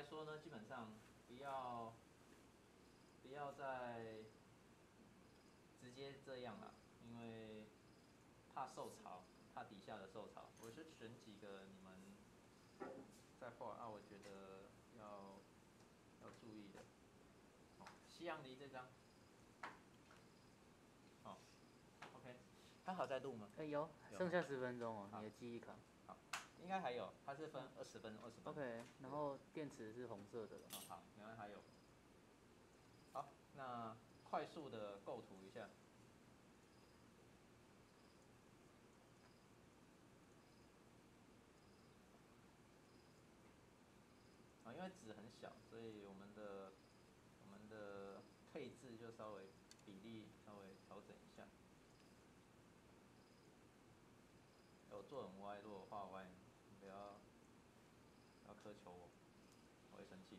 来说呢，基本上不要不要再直接这样了，因为怕受潮，怕底下的受潮。我是选几个你们在画啊，我觉得要要注意的。哦，西洋梨这张，好，OK，它好在录吗？哎有，有剩下十分钟哦，你的记忆卡。好，应该还有，它是分二十分、二十分。OK，然后电池是红色的了。好好，然后还有。好，那快速的构图一下。啊，因为纸很小，所以我们的我们的配置就稍微比例稍微调整一下。有做很歪，如果画歪，你不要求我，我会生气。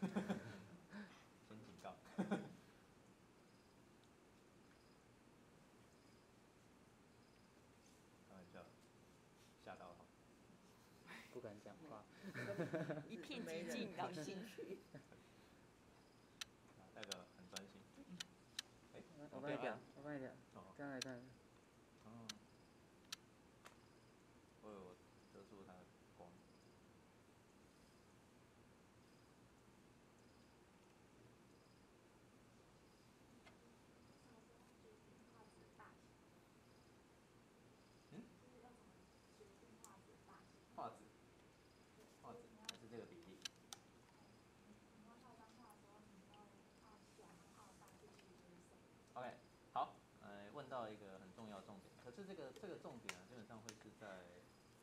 先警告。开玩笑，吓到了。不敢讲话。一片寂静，老兴趣。啊，那个很专心。哎、我帮你讲，我帮你讲哦，这样来看。哦。我有遮住它的光。嗯？画质，画质还是这个比例。OK，好，呃，问到一个很重要重点，可是这个这个重点啊，基本上会是在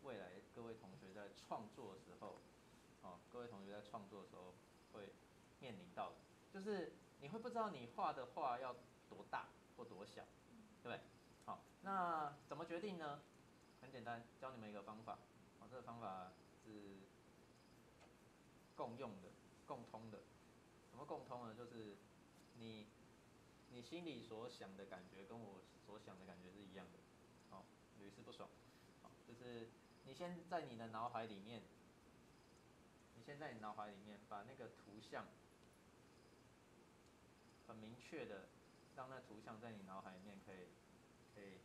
未来各位同学在创作的时候，哦，各位同学在创作的时候会面临到的，就是你会不知道你画的画要多大或多小，对不对？好，那怎么决定呢？很简单，教你们一个方法，哦，这个方法是共用的、共通的。什么共通呢？就是你你心里所想的感觉跟我所想的感觉是一样的，好、屡试不爽，好、就是你先在你的脑海里面，你先在你脑海里面把那个图像很明确的让那图像在你脑海里面可以可以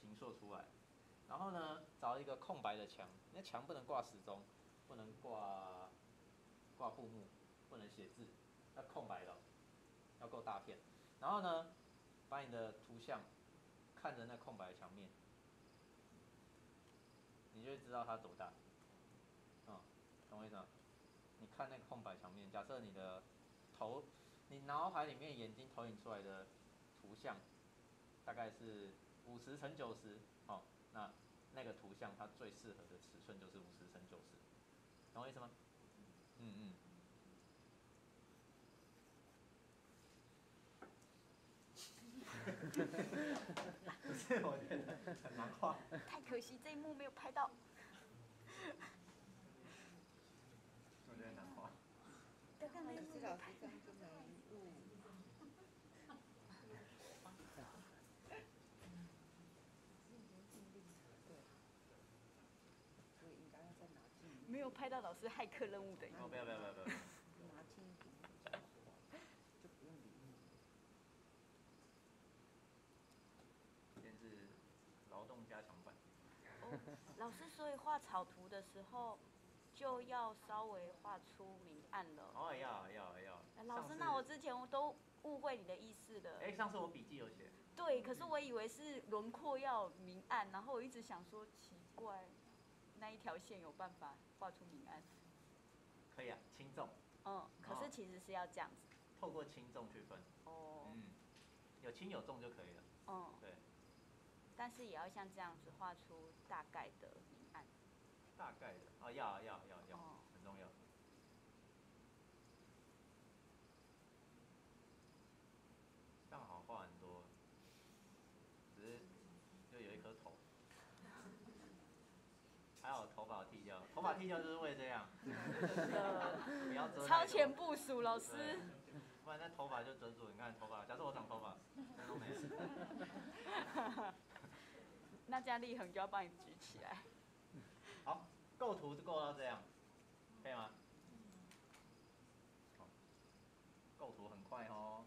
形塑出来，然后呢，找一个空白的墙，那墙不能挂时钟，不能挂挂布幕，不能写字，要空白的，要够大片。然后呢，把你的图像看着那空白的墙面，你就知道它多大。哦，懂我意思吗？你看那个空白墙面，假设你的头，你脑海里面眼睛投影出来的图像大概是五十乘九十，哦，那那个图像它最适合的尺寸就是五十乘九十，懂我意思吗？嗯嗯。我觉得很难画。太可惜这一幕没有拍到。我觉得难画。刚刚那一幕是老师这样就没录。对，所以应该要再拿近一点，没有拍到老师骇客任务的哦，不要不要不要不要。拿近一点比较好，就不用理你。今天是劳动加强版。哦，老师，所以画草图的时候就要稍微画出明暗了。哦，要要要。哎老师，那我之前我都误会你的意思了。哎，上次我笔记有写。对，可是我以为是轮廓要明暗，然后我一直想说奇怪，那一条线有办法画出明暗？可以啊，轻重，嗯，可是其实是要这样子。透过轻重去分。哦，嗯，有轻有重就可以了。嗯，对，但是也要像这样子画出大概的明暗。大概的。啊要啊要啊要啊，哦很重要。这样好像画很多，只是就有一颗头。还好头发有剃掉，头发剃掉就是为了这样 不要遮超前部署，老师对。不然那头发就遮住。你看头发，假设我长头发，都没了。那这样立恒就要帮你举起来。好，构图就构到这样，可以吗？构图很快哦。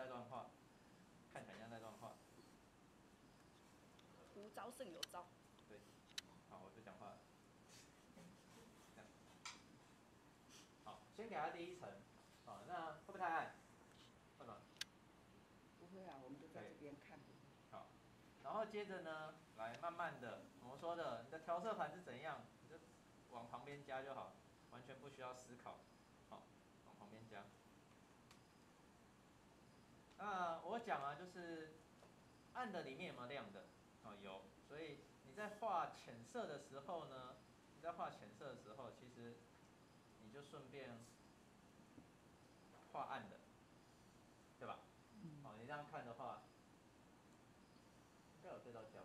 不是在乱画，看起来像在乱画，无招胜有招。对，好，我就讲话了。这样好，先给它第一层，好，那会不会太暗？会吗？不会啊，我们就在这边看。好，然后接着呢，来慢慢的，我们说的，你的调色盘是怎样，你就往旁边加就好，完全不需要思考，好，往旁边加。那我讲啊，就是暗的里面有没有亮的？哦，有，所以你在画浅色的时候呢，你在画浅色的时候，其实你就顺便画暗的，对吧？好，你这样看的话，应该有对到焦。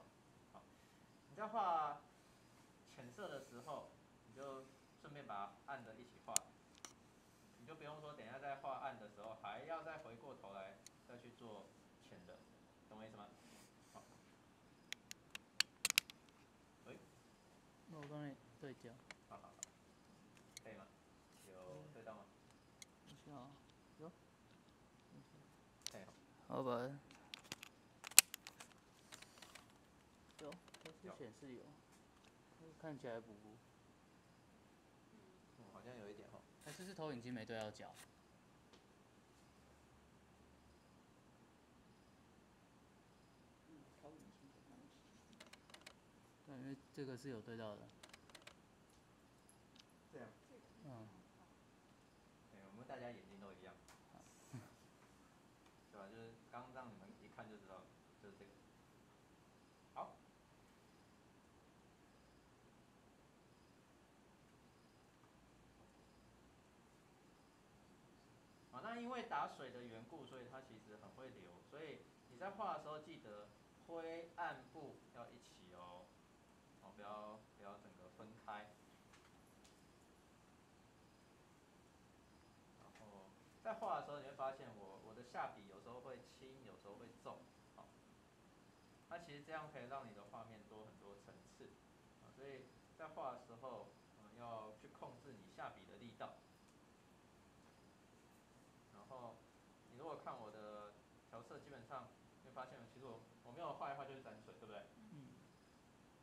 好，你在画浅色的时候，你就顺便把暗的一起画，你就不用说等一下在画暗的时候还要再回过头来再去做浅的，懂我意思吗？好，喂，那我帮你对焦，好好好，可以吗？有对到吗？等一下啊，有，可以。好吧。有，它是显示有，看起来不，嗯，好像有一点哈。还是是投影机没对到焦。嗯，投影机的东西。对，因为这个是有对到的。这样。嗯。对，我们大家眼睛都一样。对吧？就是刚让你们一看就知道，就是这个。好。好，那因为打水的缘故，所以它其实很会流，所以你在画的时候记得灰暗部要一起不要不要整个分开。然后在画的时候，你会发现我我的下笔有时候会轻，有时候会重，好，那其实这样可以让你的画面多很多层次，啊，所以在画的时候，嗯，要去控制你下笔的力道。然后你如果看我的调色，基本上会发现，其实我我没有画一画就是沾水，对不对？嗯。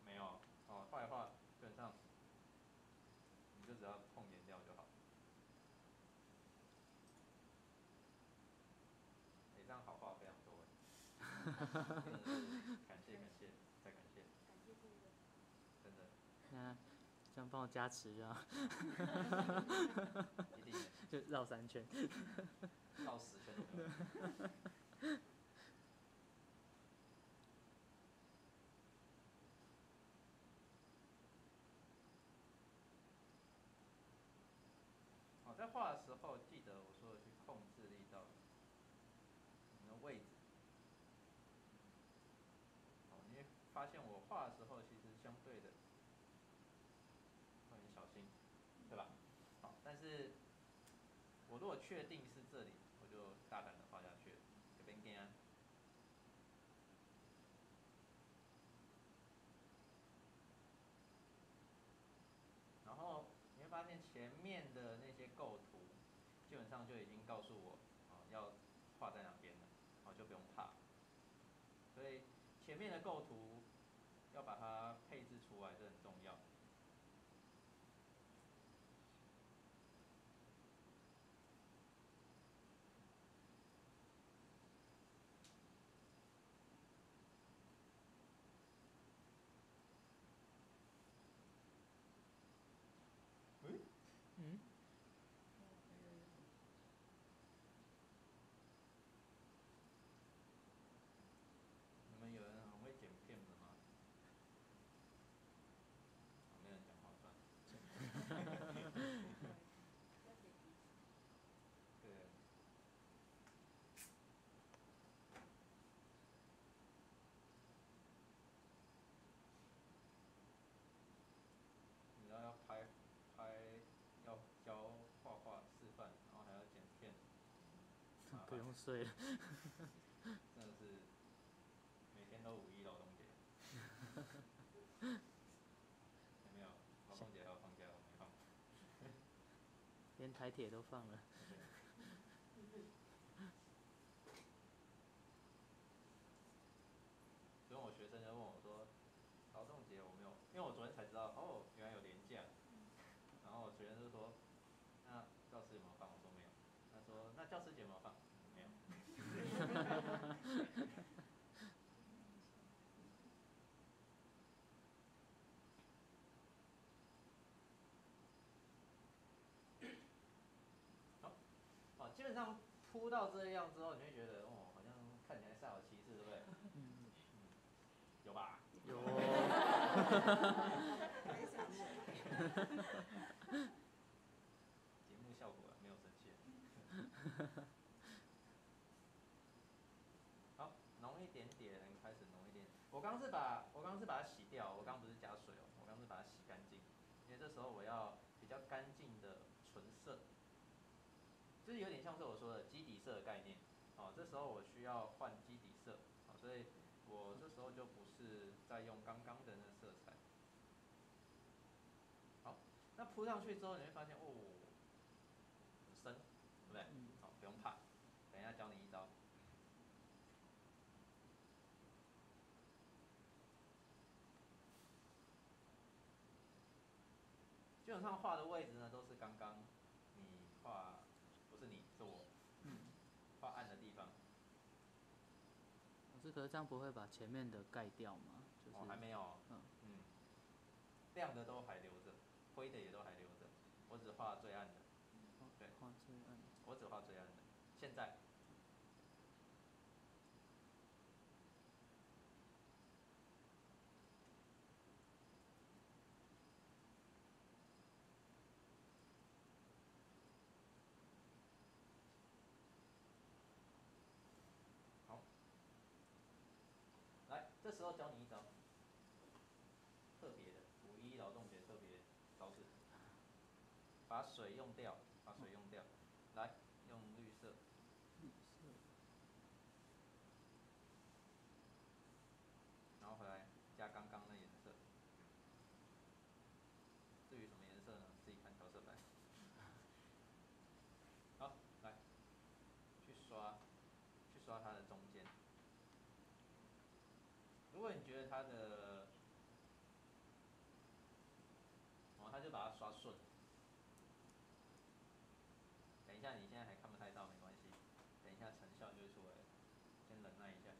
没有，哦，画一画基本上你就只要碰颜料就好。你这样好话非常多，感谢感谢再感谢。感谢。真的。那这样帮我加持就好。一定。就绕三圈。绕十圈就可以。好，在画的时候记得我说的去控制力道，你的位置。好，你会发现我画的时候其实相对的会很小心，对吧？好，但是我如果确定是这里，我就大胆的画下去，这边跟。然后你会发现前面的那些构图，基本上就已经告诉我，啊，要画在哪边了，啊，就不用怕。所以前面的构图要把它配置出来，这很重要。嗯？不用睡了。真的是每天都五一劳动节。有没有？劳动节还有放假，我没放。连台铁都放了。所以我学生就问我说，劳动节我没有，因为我昨天才知道，哦，原来有年假。然后我学生就说，那教师有没有放？我说没有。他说，那教师节有？没有。好，好，基本上铺到这样之后，你会觉得，哦，好像看起来煞有其事，对不对？嗯，有吧？有哦。节目效果啊，没有生气。好，浓一点点，开始浓一点。我我刚是把，我刚是把它洗掉，我刚不是加水哦，我刚是把它洗干净，因为这时候我要比较干净的纯色，就是有点像是我说的基底色的概念。哦，这时候我需要换基底色，哦，所以我这时候就不是在用刚刚的那个色彩。好，那铺上去之后，你会发现，哦，很深，对不对？好，不用怕，等一下教你一招。基本上画的位置呢，都是刚刚你画，不是你，是我，画暗的地方。老师，可是这样不会把前面的盖掉吗？就是、哦，还没有。嗯嗯。亮的都还留着，灰的也都还留着，我只画最暗的。对。画最暗。我只画最暗的。现在。好。来，这时候教你一招。特别的，五一劳动节特别招式。把水用掉，把水用掉，来用绿色。绿色。然后回来加刚刚的颜色。至于什么颜色呢？自己看调色板。好，来，去刷，去刷它的中间。如果你觉得它的，哦，他就把它刷顺。等一下，你现在还看不太到，没关系，等一下成效就会出来了，先忍耐一下。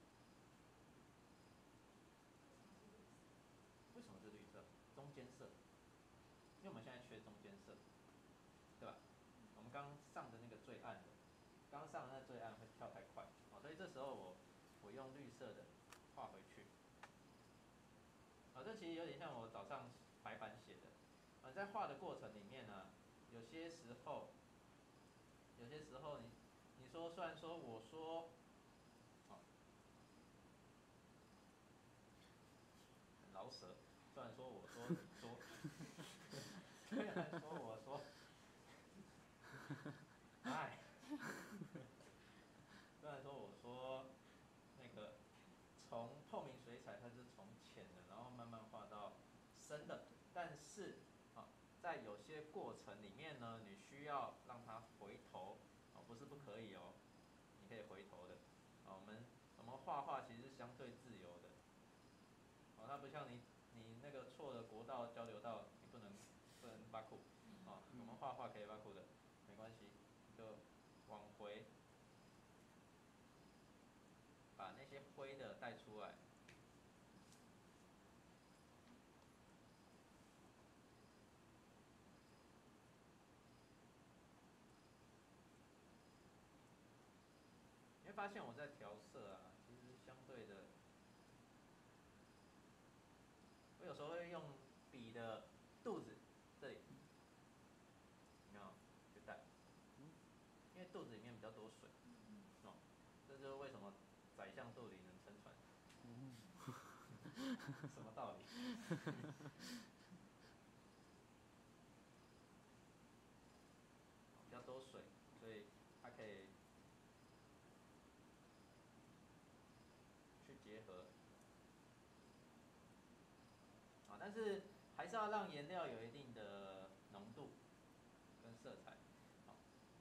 为什么是绿色？中间色，缺中间色，对吧？我们刚上的那个最暗的，刚上的那最暗会跳太快，哦，所以这时候我我用绿色的画回去。啊，这其实有点像我早上白板写的，啊，在画的过程里面呢，有些时候，有些时候你你说虽然说我说，哦，饶舌，虽然说我说你说，虽然说我说，哎，虽然说我说那个从透明水彩它是从浅的，然后慢慢画到深的，但是啊，在有些过程里面呢，你需要让它回头，啊，不是不可以哦，你可以回头的，啊，我们我们画画其实是相对自由的，哦，它不像你你那个错的国道交流道，你不能不能挖苦，啊，我们画画可以挖苦的，没关系，就往回。把那些灰的带出来。你会发现我在调色啊，其实相对的，我有时候会用笔的肚子这里，有没有？去带，因为肚子里面比较多水，哦，这就是为什么宰相肚里能撑船。什么道理？结合。啊，但是还是要让颜料有一定的浓度跟色彩。好，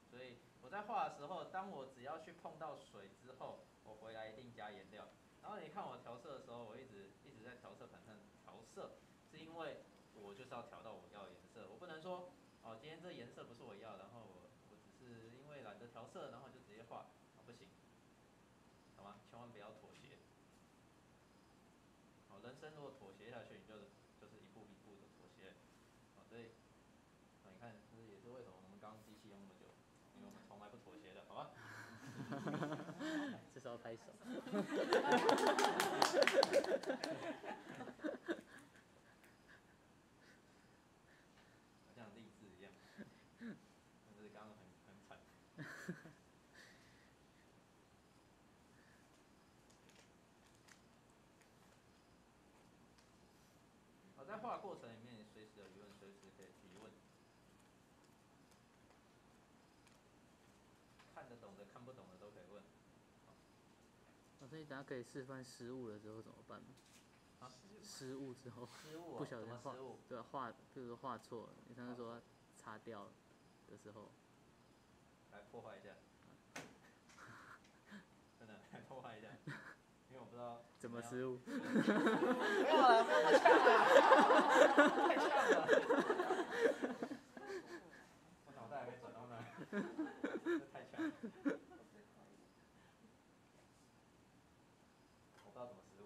所以我在画的时候，当我只要去碰到水之后，我回来一定加颜料。然后你看我调色的时候，我一直一直在调色盘上调色，是因为我就是要调到我要的颜色，我不能说哦，今天这颜色不是我要，然后我我只是因为懒得调色，然后就直接画。生如果妥协下去，你就就是一步一步的妥协。啊，所以啊你看，这也是为什么我们刚机器用那么久，因为我们从来不妥协的，好吧？这时候拍手。好像励志一样，但是刚刚很很惨。我在画过程里面，你随时有疑问，随时可以提问。看得懂的、看不懂的都可以问。老师，你等下可以示范失误了之后怎么办吗？啊？失误之后，失误、哦？不小心画对啊，画，比如说画错了，你上次说擦掉的时候，来破坏一下。真的，来破坏一下，不知道怎么失误？没有了，没有那么呛了，太呛了。我脑袋还没转到那儿，这 太呛了。我不知道怎么失误。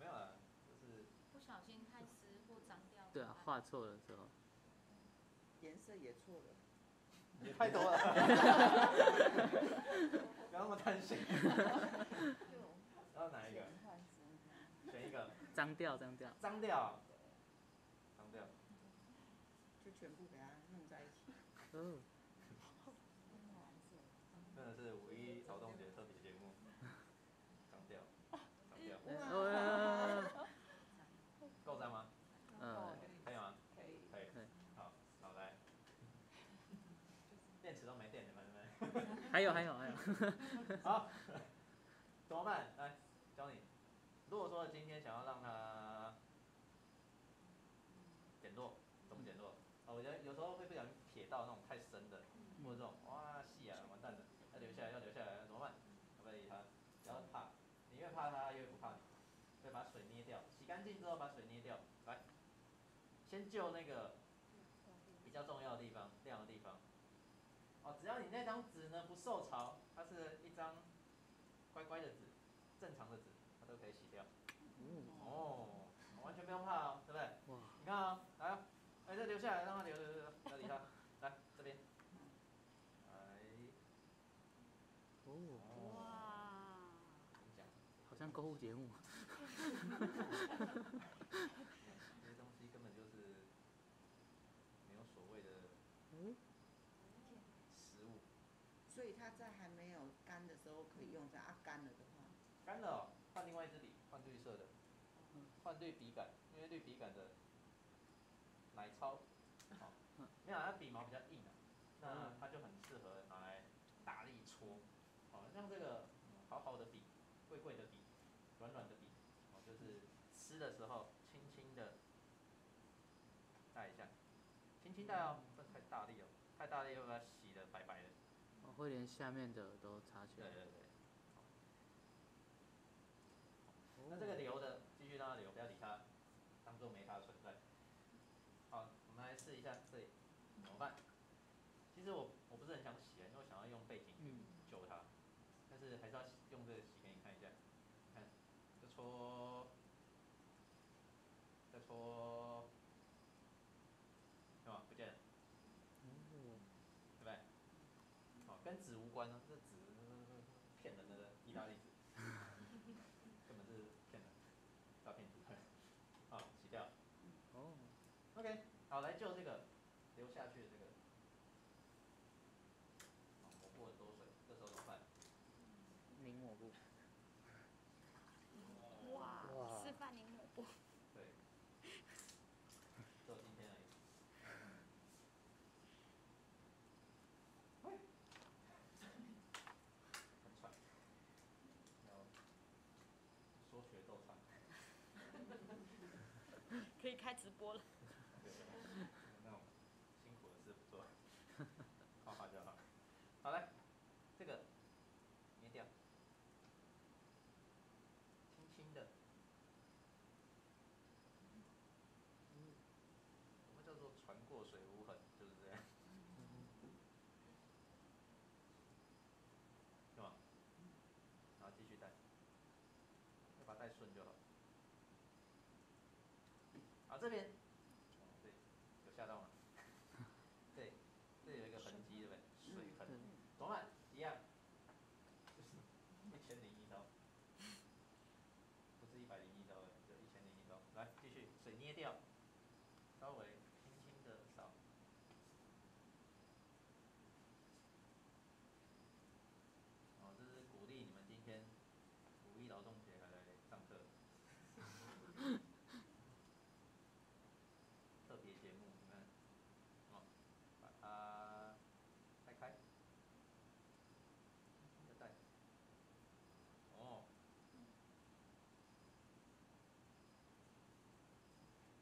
没有啦，就是不小心太湿或脏掉。对啊，画错的时候，颜色也错了，也太多了，不要那么贪心。要哪一个？选一个，脏掉，脏掉。脏掉，脏掉。就全部给它弄在一起。嗯，真的是五一劳动节特别节目，脏掉，脏掉，哦，够脏吗？呃，可以吗？可以。可以可以。好，好来。电池都没电了，对不对？还有还有还有，好，怎么办？来，教你。如果说今天想要让它减弱，怎么减弱？哦，我觉得有时候会不小心撇到那种太深的，或者这种哇细啊，完蛋了，要留下来，要留下来，怎么办？不要理它，不要怕，你越怕它，越不怕你。所以把水捏掉，洗干净之后把水捏掉，来，先救那个比较重要的地方，亮的地方。哦，只要你那张纸呢不受潮，它是一张乖乖的纸，正常的纸，它都可以洗掉。哦，完全不用怕哦，对不对？哇，你看啊、来啊，哎，这留下来，让它留留留留，不要理它。来这边，来，哦，哦，哇，好像购物节目。这些东西根本就是没有所谓的嗯，食物。所以它在还没有干的时候可以用着，啊干了的话，干了、哦，换另外一支笔，换绿色的，换绿笔杆，因为绿笔杆的奶超，哦，没有，它笔毛比较硬啊，那它就很适合拿来大力搓，哦，像这个、嗯好好的笔，贵贵的笔，软软的笔，哦，就是吃的时候轻轻的带一下，轻轻带哦，不能太大力哦，太大力会把它洗的白白的。我会连下面的都擦起来。对对对。那这个留的继续让它留，不要理它，当做没它的存在。好，我们来试一下这里怎么办？其实我我不是很想，哦，对。就今天而已。很帅。要。说学逗唱。可以开直播了。好，这边，哦对，有吓到吗？对，这里有一个痕迹，对不对？水痕。对怎么办？一样，就是一千零一招，不是一百零一招的，就一千零一招。来，继续，水捏掉，稍微轻轻的扫。哦，这是鼓励你们今天五一劳动节还来上课。特别节目，你看，哦，把它拆开，轻轻的带，哦，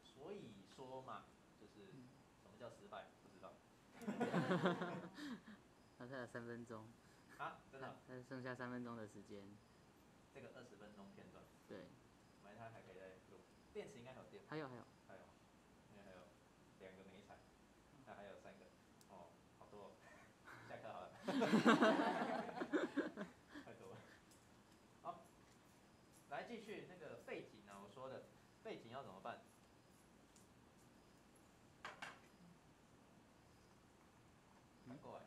所以说嘛，就是什么叫失败，不知道 他才有三分钟，啊，真的，他剩下三分钟的时间，这个二十分钟片段，对，买它还可以再录，电池应该还有电，还有还有，还有，应该还有两个没踩，那还有三个，哦，好多、哦，下课好了，太多了。好，来继续那个背景啊，我说的背景要怎么办？反过来。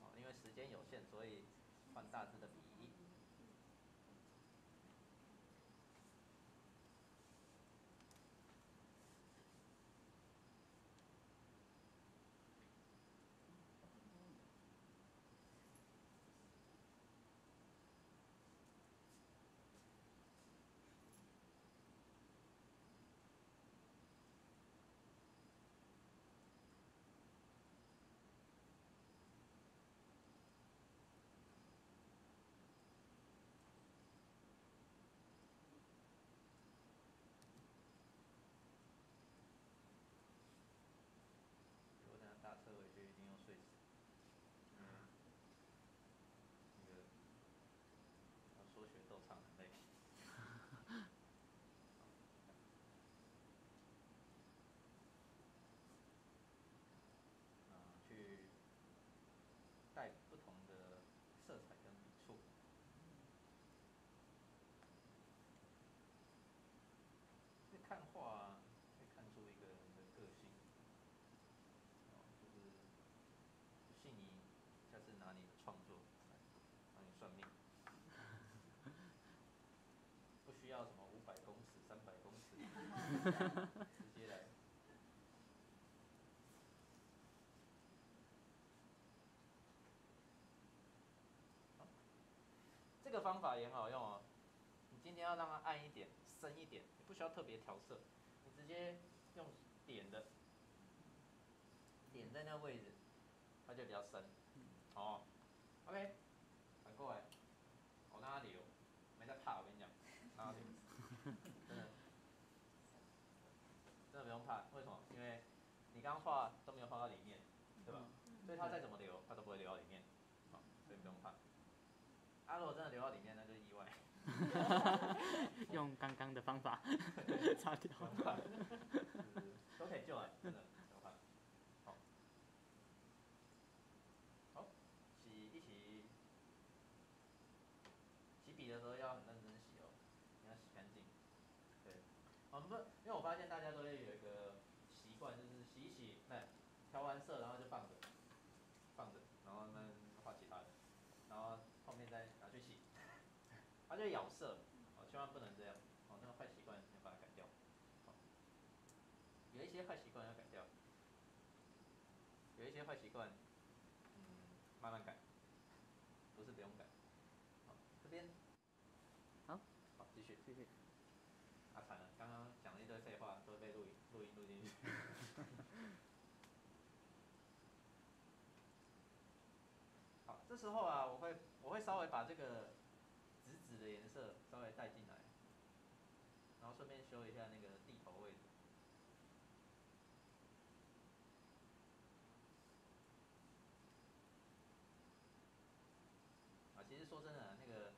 哦，因为时间有限，所以换大字的笔。如果等下搭车回去，一定要睡死。嗯，那个要说学逗唱很累。啊，去带不同的色彩跟笔触。因为看画啊，可以看出一个人的个性。哦，就是不信你下次拿你的创作来帮你算命，不需要什么五百公尺、三百公尺，直接来。好这个方法也很好用哦。你今天要让它暗一点、深一点，你不需要特别调色，你直接用点的，点在那位置，它就比较深。哦，OK，反过来，我让它流，没在怕，我跟你讲，让它流，真的，真的不用怕，为什么？因为你刚画都没有画到里面，对吧？所以它再怎么流，它都不会流到里面，好，所以不用怕。啊，如果真的流到里面，那就是意外。用刚刚的方法擦掉。都可以救啊，真的不用怕。好，好，洗一洗，洗笔的时候要很认真洗哦，你要洗干净。对，我们不，因为我发现大家都会有一个习惯，就是洗一洗，那调完色然后就放着，放着，然后呢画其他的，然后后面再拿去洗，它就会咬色，哦，千万不能这样，哦，那个坏习惯要把它改掉。好有一些坏习惯要改掉，有一些坏习惯，嗯，慢慢改，不是不用改。好，这边，好，好，继续。谢谢。啊，惨了，刚刚讲了一堆废话，都会被录音录音录进去。好，这时候啊，我会我会稍微把这个紫紫的颜色稍微带进来，然后顺便修一下那个地头位置。啊，其实说真的，那个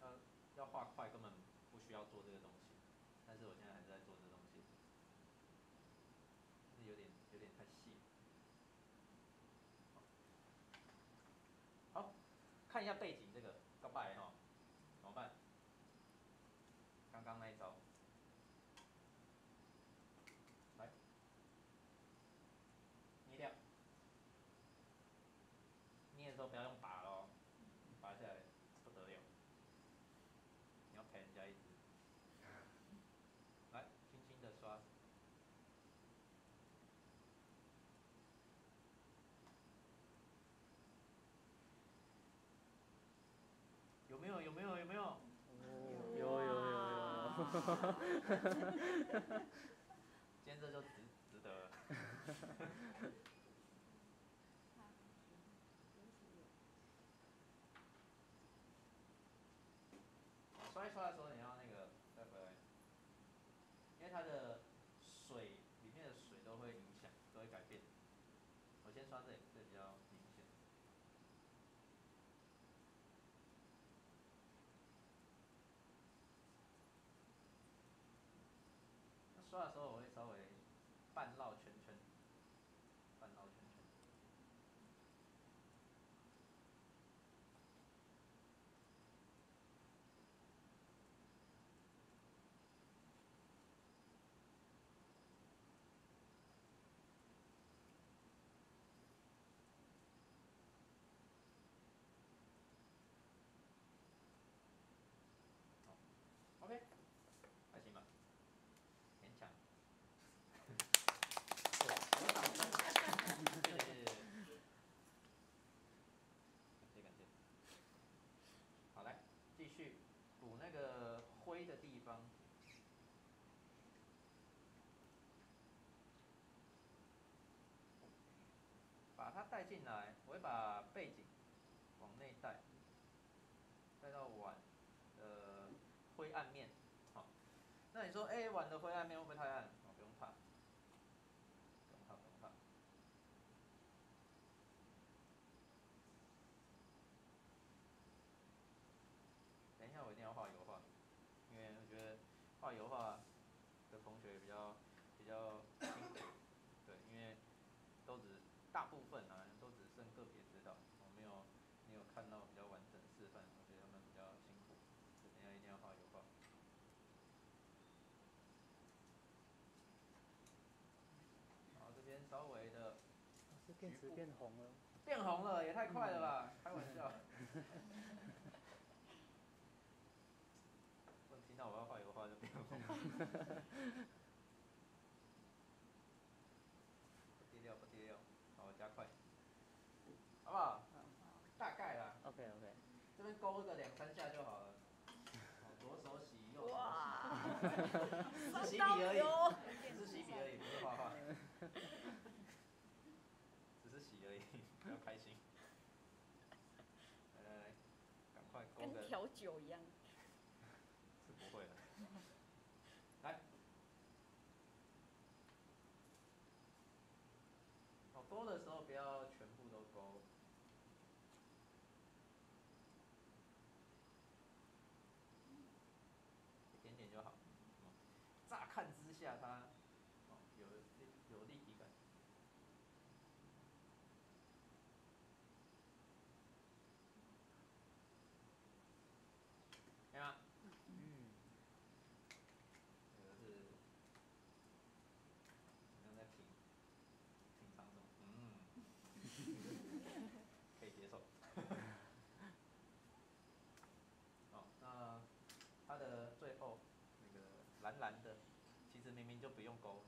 要要画快根本不需要做这个东西，但是我现在是在做这东西，是有点有点太细。好，看一下背景这个，告白哈，怎么办？刚刚那一招，来，捏掉，捏的时候不要用拔喽，拔下来不得了，你要赔人家一只。来，轻轻的刷。有没有？有没有？有没有？有有有有 今天这就值值得了。刷一刷的时候，你要那个再回来，因为它的水里面的水都会影响，都会改变。我先刷这里，这里比较明显。那刷的时候我会稍微半绕圈圈，半绕圈圈。OK，还行吧，勉强。对，有掌声。谢谢谢谢谢谢。感谢感谢。好，来继续补那个灰的地方。把它带进来，我会把背景往内带，带到碗的灰暗面。好，那你说，哎、碗的灰暗面会不会太暗？哦，不用怕，不用怕，不用怕。等一下，我一定要画油画，因为我觉得画油画的同学比较比较辛苦，对，因为都只大部分啊都只剩个别指导，我没有没有看到比较完整示范，我觉得他们比较辛苦，所以等一下一定要画油画。然后这边稍微的这电池变红了。变红了，也太快了吧！开玩笑。我听到我要画油画就变红。不低调，不低调，好，我加快，好不好？大概啦，OK OK。这边勾个两三下就好了。哦左手洗，是 洗笔而已，只是洗笔而已，不是画画。只是洗而已，要开心。来来来，赶快勾个。跟调酒一样。是不会的。来，哦，勾的时候不要全部都勾，一点点就好。嗯乍看之下它，哦，有立有立体感。可以吗？嗯。这个是，好像在品品尝什么？嗯，可以接受。好，那它的最后那个蓝蓝的，这明明就不用勾，